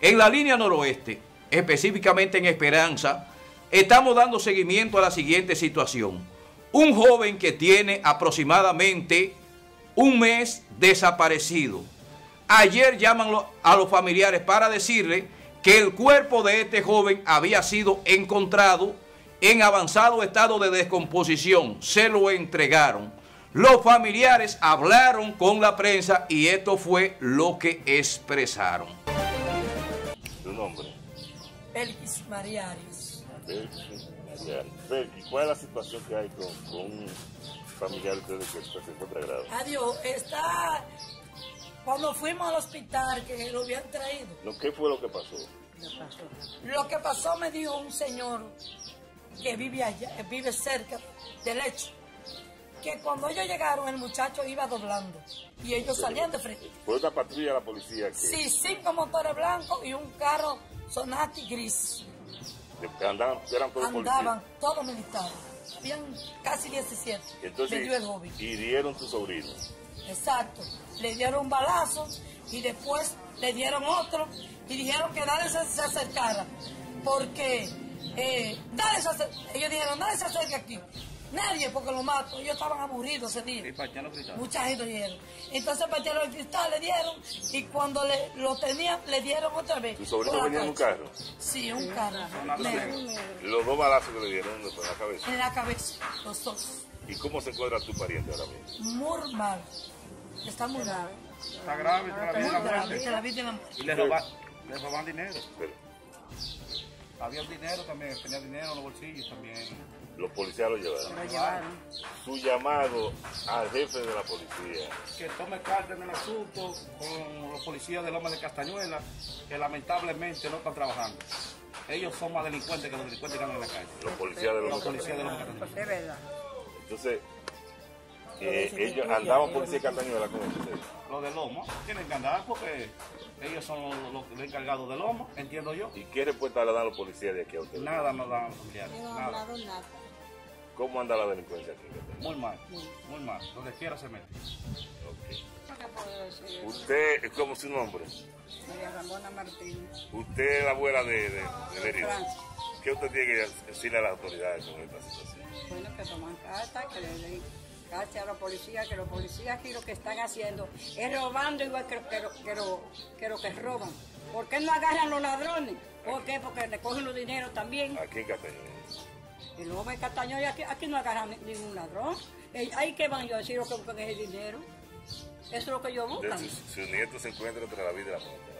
En la línea noroeste, específicamente en Esperanza, estamos dando seguimiento a la siguiente situación. Un joven que tiene aproximadamente un mes desaparecido. Ayer llaman a los familiares para decirle que el cuerpo de este joven había sido encontrado en avanzado estado de descomposición. Se lo entregaron. Los familiares hablaron con la prensa y esto fue lo que expresaron. Belkis María Arias. Belkis María ¿cuál es la situación que hay con, un familiar de que se encuentra grave? Adiós, está... Cuando fuimos al hospital que lo habían traído. ¿Lo ¿Qué fue lo que pasó? Lo que pasó me dijo un señor que vive allá, vive cerca del hecho que cuando ellos llegaron el muchacho iba doblando y ellos salían de frente. ¿Fue una patrulla de la policía? Que... Sí, cinco motores blancos y un carro Sonati gris. Andaban, eran todos Andaban todos militares. Habían casi 17. Entonces, dio el hirieron su sobrino. Exacto. Le dieron un balazo y después le dieron otro y dijeron que nadie se, acercara. Porque, eh, ellos dijeron, nadie se acerque aquí. Nadie, porque lo mato. Ellos estaban aburridos ese día. Mucha gente dieron. Entonces partieron el cristal, le dieron. Y cuando le, lo tenían, le dieron otra vez. ¿Tu sobrino venía en un carro? Sí, un carro. Los dos balazos que le dieron en la cabeza. En la cabeza, los dos. ¿Y cómo se encuentra tu pariente ahora mismo? Muy mal. Está muy grave. Está grave, está la vida Y le roban, le roban dinero. Había dinero también, tenía dinero en los bolsillos también. Los policías lo llevaron. Su llamado al jefe de la policía. Que tome carta en el asunto con los policías de Loma de Castañuela, que lamentablemente no están trabajando. Ellos son más delincuentes que los delincuentes que andan en la calle. Los policías de Loma, los policías de Loma Castañuela. Es verdad. Entonces, eh, ellos andaban policía de Castañuela con ustedes. Los de Loma tienen que andar porque ellos son los, encargados de Loma, entiendo yo. ¿Y qué respuesta le dan los policías de aquí a ustedes? Nada no dan los familiares. No nada. nada. ¿Cómo anda la delincuencia aquí? Muy mal, muy mal. Donde quiera se mete. Okay. ¿Usted, ¿cómo es su nombre? María Ramona Martínez. ¿Usted es la abuela de, de, de herido? ¿Qué usted tiene que decirle a las autoridades sobre esta situación? Bueno, que toman carta, que le den a la policía, que los policías aquí lo que están haciendo es robando igual que, que, que, que lo que roban. ¿Por qué no agarran los ladrones? ¿Por qué? Porque le cogen los dineros también. Aquí en Castellón. El hombre Castaño, y aquí, aquí no agarran ningún ladrón. Eh, ahí que van yo a decir lo que buscan es el dinero. Eso es lo que yo buscan. Entonces, su, nieto se encuentra entre la vida la muerte.